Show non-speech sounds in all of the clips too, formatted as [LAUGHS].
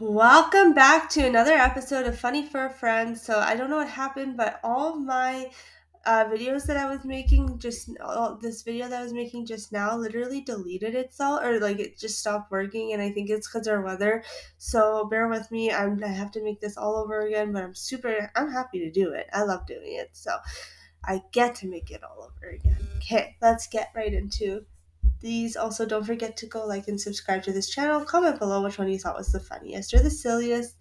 Welcome back to another episode of Funny Fur Friends. So I don't know what happened, but all of my uh, videos that I was making just all, this video that I was making just now literally deleted itself or like it just stopped working, and I think it's because our weather. So bear with me. I'm I have to make this all over again, but I'm super. I'm happy to do it. I love doing it. So I get to make it all over again. Okay, let's get right into these. Also, don't forget to go like and subscribe to this channel. Comment below which one you thought was the funniest or the silliest.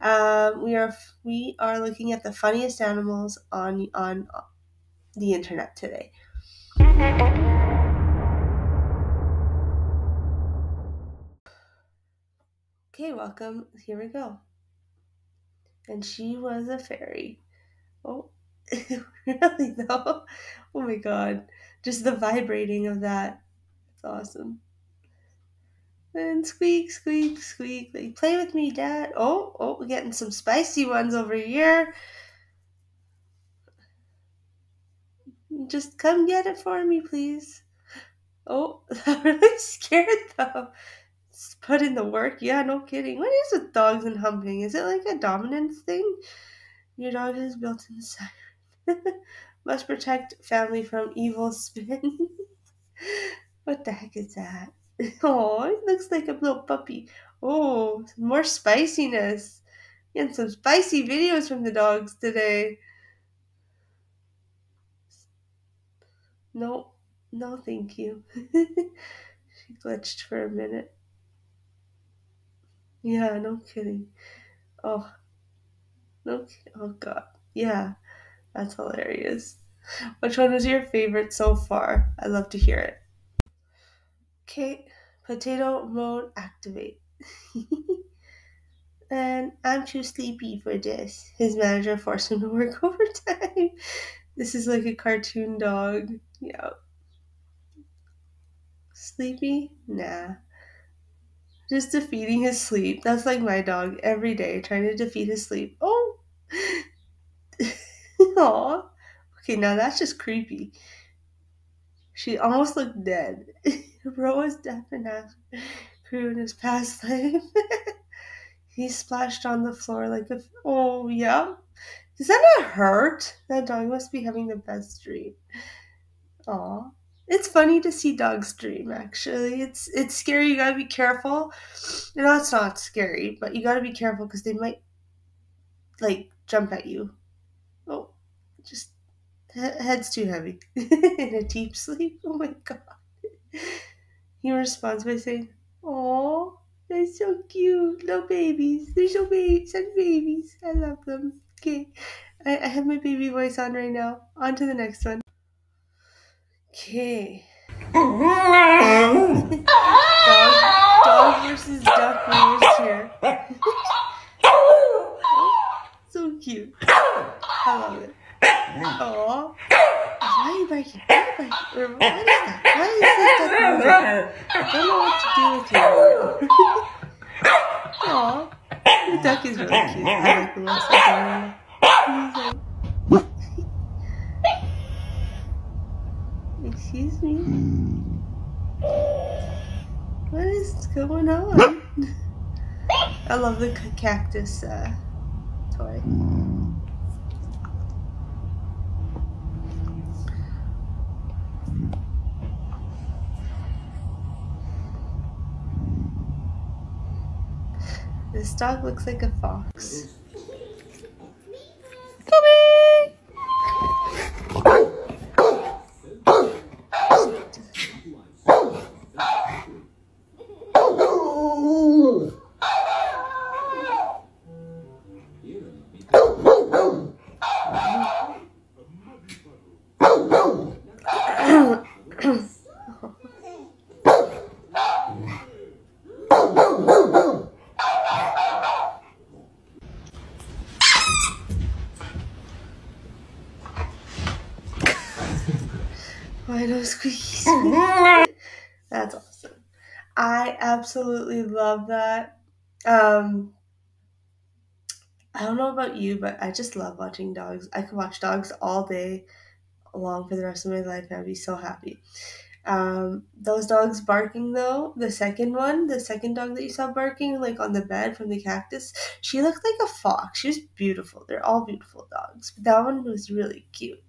Um, we are we are looking at the funniest animals on on the internet today. Okay, welcome. Here we go. And she was a fairy. Oh, [LAUGHS] really though? Oh my god. Just the vibrating of that. It's awesome. And squeak, squeak, squeak. Play with me, Dad. Oh, oh, we're getting some spicy ones over here. Just come get it for me, please. Oh, [LAUGHS] I'm really scared though. Just put in the work. Yeah, no kidding. What is with dogs and humping? Is it like a dominance thing? Your dog is built inside. [LAUGHS] Must protect family from evil spin. [LAUGHS] what the heck is that? [LAUGHS] Oh, it looks like a little puppy. Oh, more spiciness. Getting some spicy videos from the dogs today. No, no, thank you. [LAUGHS] she glitched for a minute. Yeah, no kidding. Oh, no, oh God. Yeah, that's hilarious. Which one was your favorite so far? I'd love to hear it. Okay, potato mode activate. [LAUGHS] and I'm too sleepy for this. His manager forced him to work [LAUGHS] overtime. This is like a cartoon dog. Yeah. Sleepy? Nah. Just defeating his sleep. That's like my dog every day, trying to defeat his sleep. Oh! [LAUGHS] Aw. Okay, now that's just creepy. She almost looked dead. Roa's death and crew in his past life. [LAUGHS] he splashed on the floor like a. Oh, yeah. Does that not hurt? That dog must be having the best dream. Aw. It's funny to see dogs dream, actually. It's it's scary. You gotta be careful. Know, it's not scary, but you gotta be careful because they might, like, jump at you. Oh, just head's too heavy. [LAUGHS] In a deep sleep. Oh my god. He responds by saying, "Oh, they're so cute, little babies. They're so babies and babies. I love them." Okay, I, I have my baby voice on right now. On to the next one. Okay. dog, dog versus duck viewers [LAUGHS] here. so cute. I love it. Aww. Why are you barking? Why are you? Or what is that? Why is this duck moving? [LAUGHS] I don't know what to do with you. [LAUGHS] Aww. The duck is really cute. I like the. He's like, Excuse me? What is going on? [LAUGHS] I love the cactus uh, toy. This dog looks like a fox. Why no squeaky That's awesome. I absolutely love that. Um, I don't know about you, but I just love watching dogs. I could watch dogs all day long for the rest of my life and I'd be so happy. Um, those dogs barking though, the second one, the second dog that you saw barking like on the bed from the cactus, she looked like a fox. She was beautiful. They're all beautiful dogs. But that one was really cute.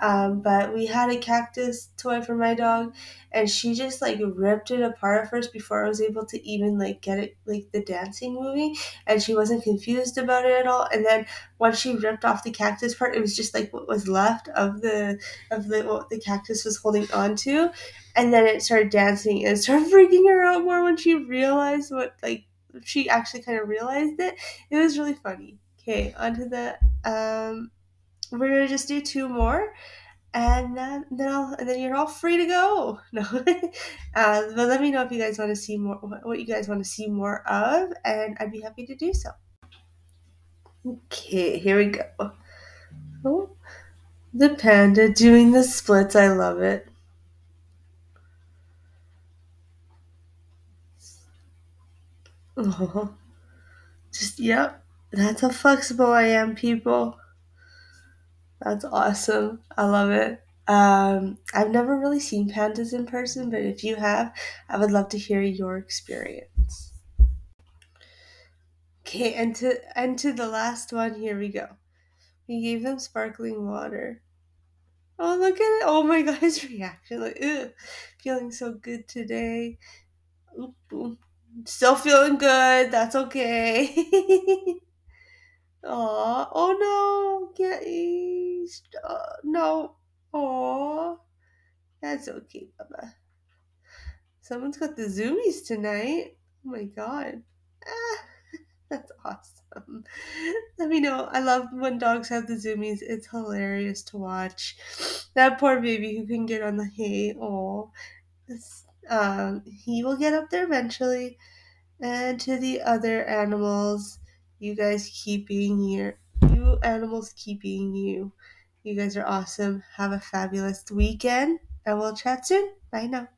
Um, but we had a cactus toy for my dog, and she just like ripped it apart first before I was able to even like get it like the dancing movie, and she wasn't confused about it at all. And then once she ripped off the cactus part, it was just like what was left of the of the what the cactus was holding on to, and then it started dancing and started [LAUGHS] freaking her out more when she realized what like she actually kind of realized it. It was really funny. Okay, onto the um we're gonna just do two more and then then, I'll, and then you're all free to go. [LAUGHS] No. Uh, but let me know if you guys want to see more what you guys want to see more of and i'd be happy to do so. Okay here we go. Oh the panda doing the splits i love it. Oh [LAUGHS] just yep that's how flexible i am people That's awesome. I love it. Um, I've never really seen pandas in person, but if you have, I would love to hear your experience. Okay, and to and to the last one, here we go. We gave them sparkling water. Oh, look at it. Oh my [LAUGHS] god, his reaction. Like, feeling so good today. Oop, oop. Still feeling good. That's okay. [LAUGHS] Aw, oh no, get eased. Uh, no. Aw, that's okay, Baba. Someone's got the zoomies tonight. Oh my god. Ah, [LAUGHS] that's awesome. Let me know. I love when dogs have the zoomies. It's hilarious to watch. That poor baby who can get on the hay. Oh, um, he will get up there eventually. And to the other animals, you guys keep being here. You animals keep being you. You guys are awesome. Have a fabulous weekend, and we'll chat soon. Bye now.